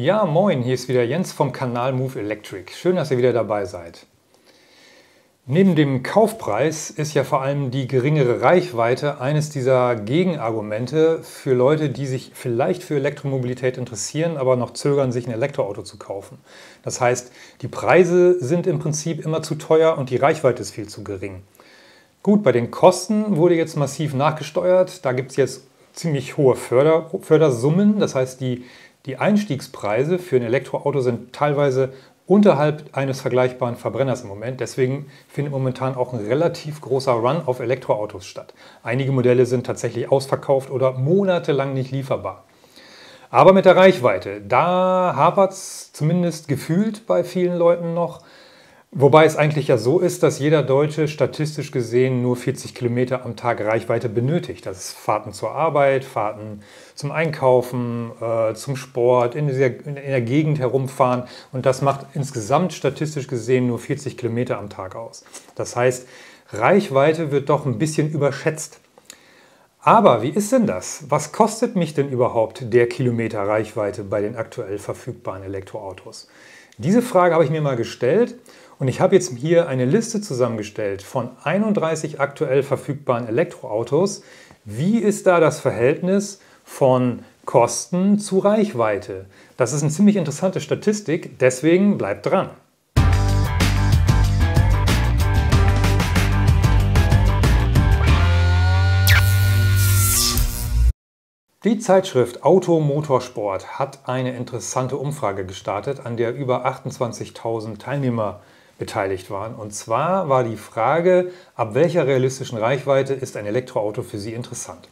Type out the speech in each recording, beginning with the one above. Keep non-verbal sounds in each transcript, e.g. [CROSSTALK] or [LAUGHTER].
Ja, moin, hier ist wieder Jens vom Kanal Move Electric. Schön, dass ihr wieder dabei seid. Neben dem Kaufpreis ist ja vor allem die geringere Reichweite eines dieser Gegenargumente für Leute, die sich vielleicht für Elektromobilität interessieren, aber noch zögern, sich ein Elektroauto zu kaufen. Das heißt, die Preise sind im Prinzip immer zu teuer und die Reichweite ist viel zu gering. Gut, bei den Kosten wurde jetzt massiv nachgesteuert. Da gibt es jetzt ziemlich hohe Förder, Fördersummen. Das heißt, die, die Einstiegspreise für ein Elektroauto sind teilweise unterhalb eines vergleichbaren Verbrenners im Moment. Deswegen findet momentan auch ein relativ großer Run auf Elektroautos statt. Einige Modelle sind tatsächlich ausverkauft oder monatelang nicht lieferbar. Aber mit der Reichweite, da hapert es zumindest gefühlt bei vielen Leuten noch. Wobei es eigentlich ja so ist, dass jeder Deutsche statistisch gesehen nur 40 Kilometer am Tag Reichweite benötigt. Das ist Fahrten zur Arbeit, Fahrten zum Einkaufen, äh, zum Sport, in, dieser, in der Gegend herumfahren. Und das macht insgesamt statistisch gesehen nur 40 Kilometer am Tag aus. Das heißt, Reichweite wird doch ein bisschen überschätzt. Aber wie ist denn das? Was kostet mich denn überhaupt der Kilometer Reichweite bei den aktuell verfügbaren Elektroautos? Diese Frage habe ich mir mal gestellt und ich habe jetzt hier eine Liste zusammengestellt von 31 aktuell verfügbaren Elektroautos. Wie ist da das Verhältnis von Kosten zu Reichweite? Das ist eine ziemlich interessante Statistik, deswegen bleibt dran. Die Zeitschrift Auto Motorsport hat eine interessante Umfrage gestartet, an der über 28.000 Teilnehmer beteiligt waren. Und zwar war die Frage, ab welcher realistischen Reichweite ist ein Elektroauto für Sie interessant?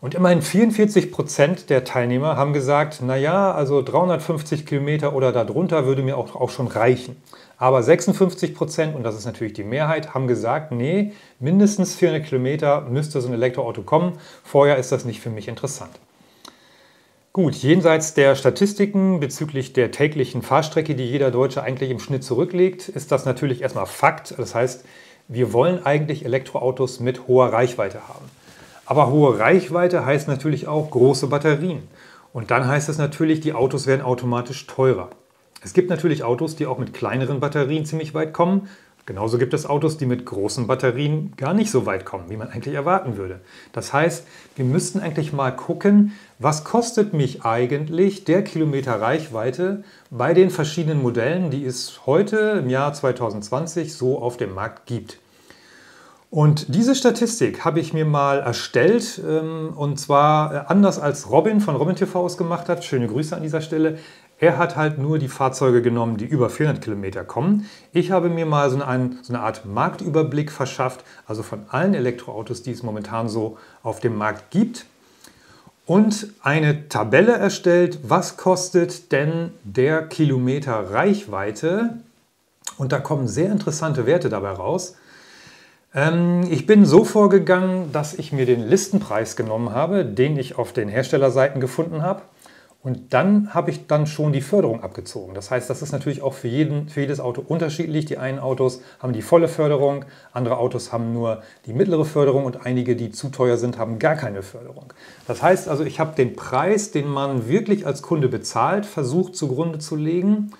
Und immerhin 44 Prozent der Teilnehmer haben gesagt, naja, also 350 Kilometer oder darunter würde mir auch, auch schon reichen. Aber 56 Prozent, und das ist natürlich die Mehrheit, haben gesagt, nee, mindestens 400 Kilometer müsste so ein Elektroauto kommen. Vorher ist das nicht für mich interessant. Gut, jenseits der Statistiken bezüglich der täglichen Fahrstrecke, die jeder Deutsche eigentlich im Schnitt zurücklegt, ist das natürlich erstmal Fakt. Das heißt, wir wollen eigentlich Elektroautos mit hoher Reichweite haben. Aber hohe Reichweite heißt natürlich auch große Batterien. Und dann heißt es natürlich, die Autos werden automatisch teurer. Es gibt natürlich Autos, die auch mit kleineren Batterien ziemlich weit kommen. Genauso gibt es Autos, die mit großen Batterien gar nicht so weit kommen, wie man eigentlich erwarten würde. Das heißt, wir müssten eigentlich mal gucken, was kostet mich eigentlich der Kilometer Reichweite bei den verschiedenen Modellen, die es heute im Jahr 2020 so auf dem Markt gibt. Und diese Statistik habe ich mir mal erstellt ähm, und zwar äh, anders als Robin von Robin TV es gemacht hat. Schöne Grüße an dieser Stelle. Er hat halt nur die Fahrzeuge genommen, die über 400 Kilometer kommen. Ich habe mir mal so eine, so eine Art Marktüberblick verschafft, also von allen Elektroautos, die es momentan so auf dem Markt gibt. Und eine Tabelle erstellt, was kostet denn der Kilometer Reichweite? Und da kommen sehr interessante Werte dabei raus. Ähm, ich bin so vorgegangen, dass ich mir den Listenpreis genommen habe, den ich auf den Herstellerseiten gefunden habe. Und dann habe ich dann schon die Förderung abgezogen. Das heißt, das ist natürlich auch für, jeden, für jedes Auto unterschiedlich. Die einen Autos haben die volle Förderung, andere Autos haben nur die mittlere Förderung und einige, die zu teuer sind, haben gar keine Förderung. Das heißt also, ich habe den Preis, den man wirklich als Kunde bezahlt, versucht zugrunde zu legen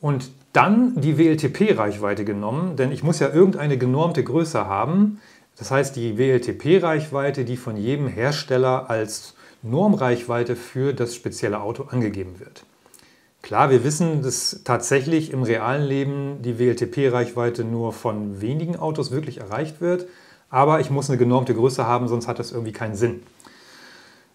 und dann die WLTP-Reichweite genommen, denn ich muss ja irgendeine genormte Größe haben. Das heißt, die WLTP-Reichweite, die von jedem Hersteller als Normreichweite für das spezielle Auto angegeben wird. Klar, wir wissen, dass tatsächlich im realen Leben die WLTP-Reichweite nur von wenigen Autos wirklich erreicht wird, aber ich muss eine genormte Größe haben, sonst hat das irgendwie keinen Sinn.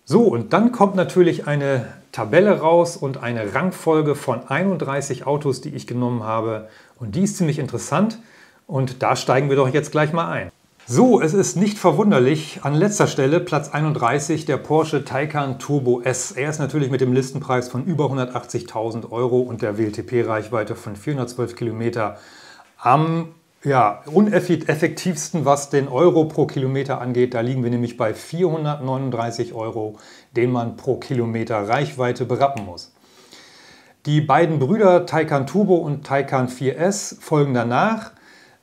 So, und dann kommt natürlich eine Tabelle raus und eine Rangfolge von 31 Autos, die ich genommen habe. Und die ist ziemlich interessant und da steigen wir doch jetzt gleich mal ein. So, es ist nicht verwunderlich. An letzter Stelle Platz 31 der Porsche Taycan Turbo S. Er ist natürlich mit dem Listenpreis von über 180.000 Euro und der WLTP-Reichweite von 412 Kilometer am ja, uneffektivsten, was den Euro pro Kilometer angeht. Da liegen wir nämlich bei 439 Euro, den man pro Kilometer Reichweite berappen muss. Die beiden Brüder Taycan Turbo und Taycan 4S folgen danach.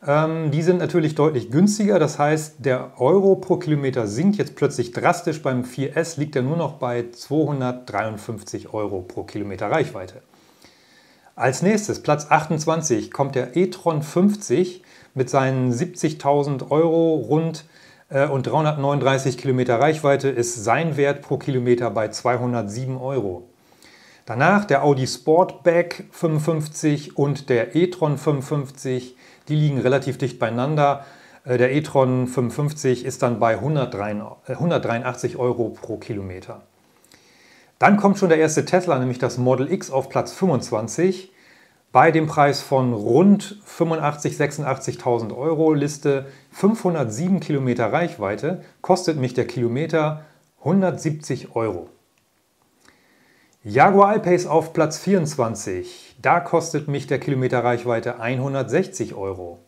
Ähm, die sind natürlich deutlich günstiger. Das heißt, der Euro pro Kilometer sinkt jetzt plötzlich drastisch. Beim 4S liegt er nur noch bei 253 Euro pro Kilometer Reichweite. Als nächstes, Platz 28, kommt der e-tron 50 mit seinen 70.000 Euro rund äh, und 339 Kilometer Reichweite ist sein Wert pro Kilometer bei 207 Euro. Danach der Audi Sportback 55 und der e-tron 55, die liegen relativ dicht beieinander. Äh, der e-tron 55 ist dann bei 183 äh, Euro pro Kilometer. Dann kommt schon der erste Tesla, nämlich das Model X auf Platz 25 bei dem Preis von rund 85.000, 86.000 Euro, Liste 507 Kilometer Reichweite, kostet mich der Kilometer 170 Euro. Jaguar I-Pace auf Platz 24, da kostet mich der Kilometer Reichweite 160 Euro.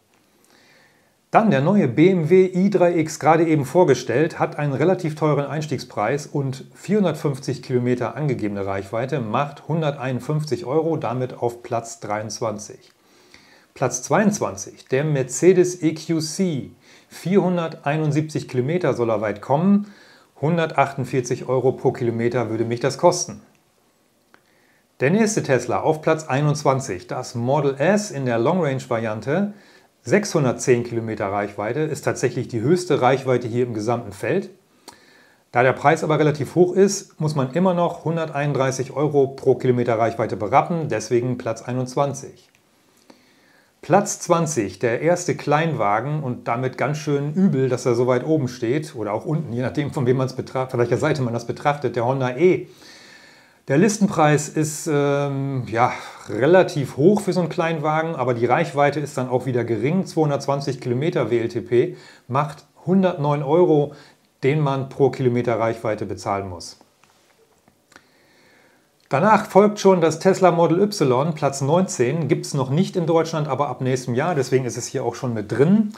Dann der neue BMW i3X, gerade eben vorgestellt, hat einen relativ teuren Einstiegspreis und 450 Kilometer angegebene Reichweite, macht 151 Euro, damit auf Platz 23. Platz 22, der Mercedes EQC, 471 Kilometer soll er weit kommen, 148 Euro pro Kilometer würde mich das kosten. Der nächste Tesla auf Platz 21, das Model S in der Long Range Variante, 610 Kilometer Reichweite ist tatsächlich die höchste Reichweite hier im gesamten Feld. Da der Preis aber relativ hoch ist, muss man immer noch 131 Euro pro Kilometer Reichweite berappen, deswegen Platz 21. Platz 20, der erste Kleinwagen und damit ganz schön übel, dass er so weit oben steht oder auch unten, je nachdem von wem man es betrachtet, von welcher Seite man das betrachtet, der Honda E der Listenpreis ist ähm, ja, relativ hoch für so einen Kleinwagen, aber die Reichweite ist dann auch wieder gering. 220 Kilometer WLTP macht 109 Euro, den man pro Kilometer Reichweite bezahlen muss. Danach folgt schon das Tesla Model Y, Platz 19, gibt es noch nicht in Deutschland, aber ab nächstem Jahr, deswegen ist es hier auch schon mit drin.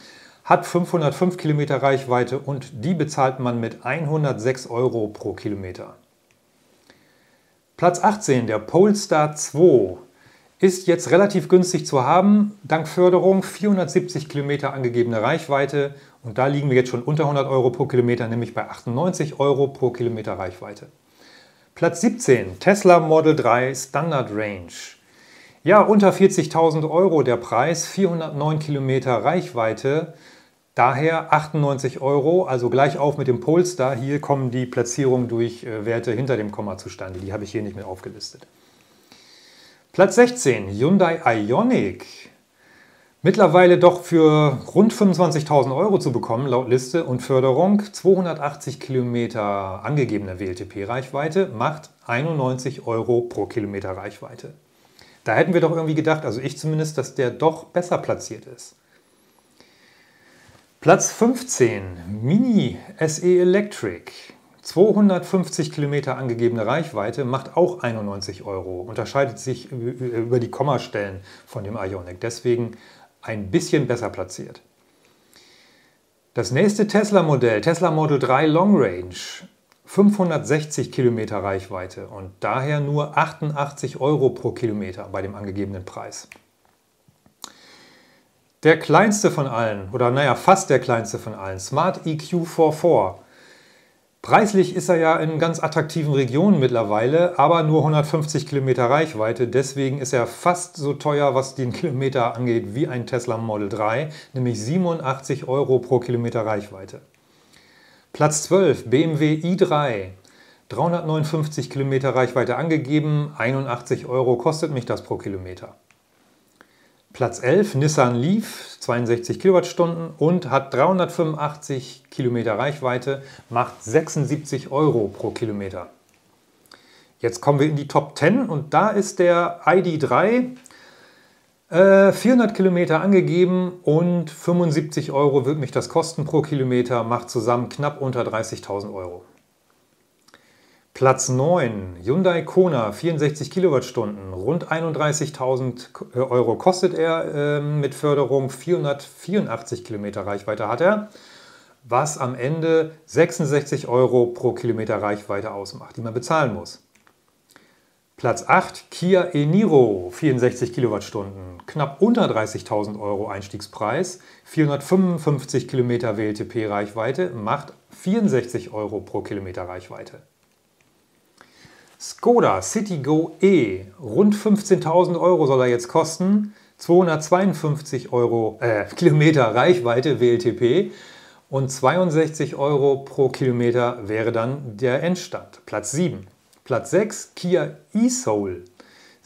Hat 505 Kilometer Reichweite und die bezahlt man mit 106 Euro pro Kilometer. Platz 18, der Polestar 2, ist jetzt relativ günstig zu haben, dank Förderung 470 Kilometer angegebene Reichweite und da liegen wir jetzt schon unter 100 Euro pro Kilometer, nämlich bei 98 Euro pro Kilometer Reichweite. Platz 17, Tesla Model 3 Standard Range. Ja, unter 40.000 Euro der Preis, 409 Kilometer Reichweite, Daher 98 Euro, also gleich auf mit dem Polestar. Hier kommen die Platzierungen durch äh, Werte hinter dem Komma zustande. Die habe ich hier nicht mehr aufgelistet. Platz 16, Hyundai Ioniq. Mittlerweile doch für rund 25.000 Euro zu bekommen, laut Liste und Förderung. 280 Kilometer angegebene WLTP-Reichweite macht 91 Euro pro Kilometer Reichweite. Da hätten wir doch irgendwie gedacht, also ich zumindest, dass der doch besser platziert ist. Platz 15, Mini SE Electric. 250 Kilometer angegebene Reichweite macht auch 91 Euro, unterscheidet sich über die Kommastellen von dem Ionic, deswegen ein bisschen besser platziert. Das nächste Tesla-Modell, Tesla Model 3 Long Range, 560 Kilometer Reichweite und daher nur 88 Euro pro Kilometer bei dem angegebenen Preis. Der kleinste von allen, oder naja, fast der kleinste von allen, Smart EQ 44. Preislich ist er ja in ganz attraktiven Regionen mittlerweile, aber nur 150 Kilometer Reichweite. Deswegen ist er fast so teuer, was den Kilometer angeht, wie ein Tesla Model 3, nämlich 87 Euro pro Kilometer Reichweite. Platz 12, BMW i3. 359 Kilometer Reichweite angegeben, 81 Euro kostet mich das pro Kilometer. Platz 11 Nissan Leaf, 62 Kilowattstunden und hat 385 Kilometer Reichweite, macht 76 Euro pro Kilometer. Jetzt kommen wir in die Top 10 und da ist der ID3 äh, 400 Kilometer angegeben und 75 Euro wird mich das kosten pro Kilometer, macht zusammen knapp unter 30.000 Euro. Platz 9, Hyundai Kona, 64 Kilowattstunden, rund 31.000 Euro kostet er äh, mit Förderung, 484 Kilometer Reichweite hat er, was am Ende 66 Euro pro Kilometer Reichweite ausmacht, die man bezahlen muss. Platz 8 Kia e-Niro, 64 Kilowattstunden, knapp unter 30.000 Euro Einstiegspreis, 455 Kilometer WLTP-Reichweite, macht 64 Euro pro Kilometer Reichweite. Skoda Citigo E, rund 15.000 Euro soll er jetzt kosten, 252 Euro, äh, [LAUGHS] Kilometer Reichweite WLTP und 62 Euro pro Kilometer wäre dann der Endstand. Platz 7. Platz 6 Kia e-Soul.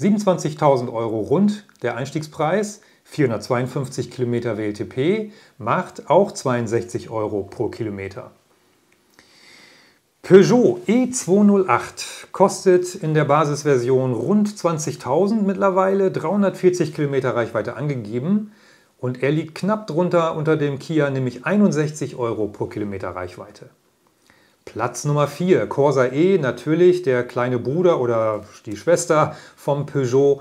27.000 Euro rund der Einstiegspreis, 452 Kilometer WLTP, macht auch 62 Euro pro Kilometer. Peugeot E208 kostet in der Basisversion rund 20.000 mittlerweile, 340 Kilometer Reichweite angegeben und er liegt knapp drunter unter dem Kia, nämlich 61 Euro pro Kilometer Reichweite. Platz Nummer 4, Corsa E, natürlich der kleine Bruder oder die Schwester vom Peugeot,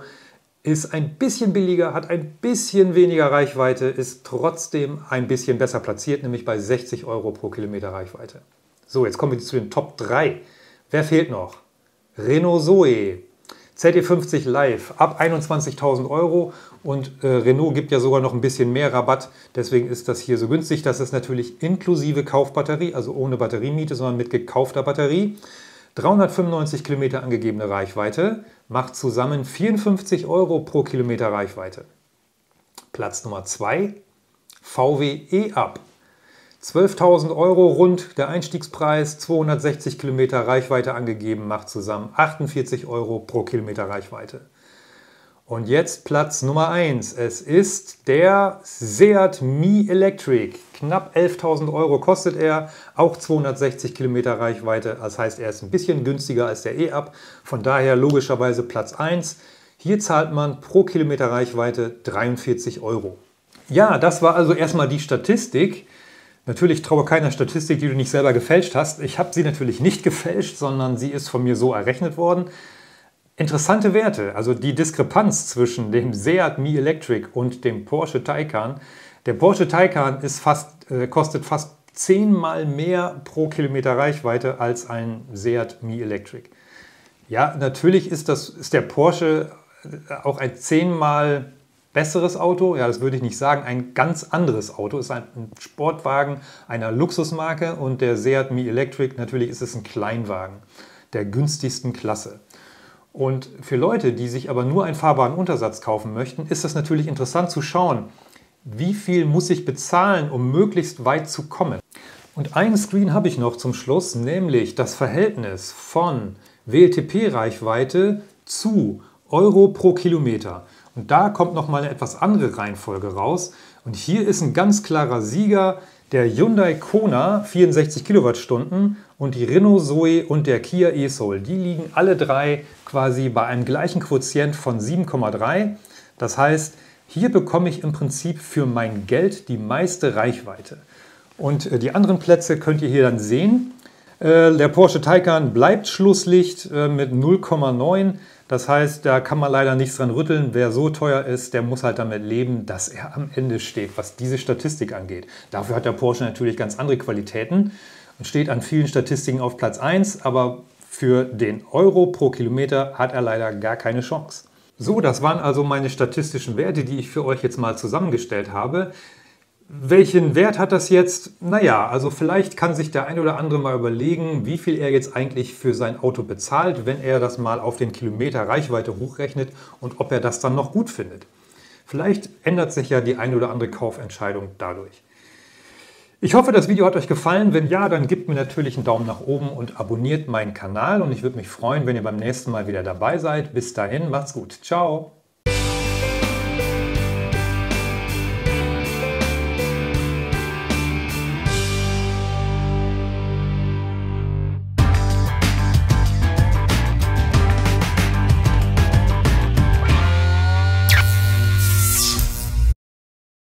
ist ein bisschen billiger, hat ein bisschen weniger Reichweite, ist trotzdem ein bisschen besser platziert, nämlich bei 60 Euro pro Kilometer Reichweite. So, jetzt kommen wir zu den Top 3. Wer fehlt noch? Renault Zoe, ZE50 Live ab 21.000 Euro und äh, Renault gibt ja sogar noch ein bisschen mehr Rabatt. Deswegen ist das hier so günstig. Das ist natürlich inklusive Kaufbatterie, also ohne Batteriemiete, sondern mit gekaufter Batterie. 395 Kilometer angegebene Reichweite macht zusammen 54 Euro pro Kilometer Reichweite. Platz Nummer 2 VW E-Up 12.000 Euro rund der Einstiegspreis, 260 Kilometer Reichweite angegeben, macht zusammen 48 Euro pro Kilometer Reichweite. Und jetzt Platz Nummer 1. Es ist der Seat Mi Electric. Knapp 11.000 Euro kostet er, auch 260 Kilometer Reichweite. Das heißt, er ist ein bisschen günstiger als der E-Up. Von daher logischerweise Platz 1. Hier zahlt man pro Kilometer Reichweite 43 Euro. Ja, das war also erstmal die Statistik. Natürlich traue keiner Statistik, die du nicht selber gefälscht hast. Ich habe sie natürlich nicht gefälscht, sondern sie ist von mir so errechnet worden. Interessante Werte, also die Diskrepanz zwischen dem Seat Mi Electric und dem Porsche Taycan. Der Porsche Taycan ist fast, äh, kostet fast zehnmal mehr pro Kilometer Reichweite als ein Seat Mi Electric. Ja, natürlich ist, das, ist der Porsche äh, auch ein zehnmal besseres Auto, ja, das würde ich nicht sagen, ein ganz anderes Auto. Es ist ein Sportwagen einer Luxusmarke und der Seat Mi Electric, natürlich ist es ein Kleinwagen der günstigsten Klasse. Und für Leute, die sich aber nur einen fahrbaren Untersatz kaufen möchten, ist es natürlich interessant zu schauen, wie viel muss ich bezahlen, um möglichst weit zu kommen. Und einen Screen habe ich noch zum Schluss, nämlich das Verhältnis von WLTP-Reichweite zu Euro pro Kilometer. Und da kommt nochmal eine etwas andere Reihenfolge raus. Und hier ist ein ganz klarer Sieger der Hyundai Kona 64 Kilowattstunden und die Renault Zoe und der Kia e-Soul. Die liegen alle drei quasi bei einem gleichen Quotient von 7,3. Das heißt, hier bekomme ich im Prinzip für mein Geld die meiste Reichweite. Und äh, die anderen Plätze könnt ihr hier dann sehen. Äh, der Porsche Taycan bleibt Schlusslicht äh, mit 0,9. Das heißt, da kann man leider nichts dran rütteln. Wer so teuer ist, der muss halt damit leben, dass er am Ende steht, was diese Statistik angeht. Dafür hat der Porsche natürlich ganz andere Qualitäten und steht an vielen Statistiken auf Platz 1, aber für den Euro pro Kilometer hat er leider gar keine Chance. So, das waren also meine statistischen Werte, die ich für euch jetzt mal zusammengestellt habe. Welchen Wert hat das jetzt? Naja, also vielleicht kann sich der ein oder andere mal überlegen, wie viel er jetzt eigentlich für sein Auto bezahlt, wenn er das mal auf den Kilometer Reichweite hochrechnet und ob er das dann noch gut findet. Vielleicht ändert sich ja die ein oder andere Kaufentscheidung dadurch. Ich hoffe, das Video hat euch gefallen. Wenn ja, dann gebt mir natürlich einen Daumen nach oben und abonniert meinen Kanal. Und ich würde mich freuen, wenn ihr beim nächsten Mal wieder dabei seid. Bis dahin, macht's gut. Ciao.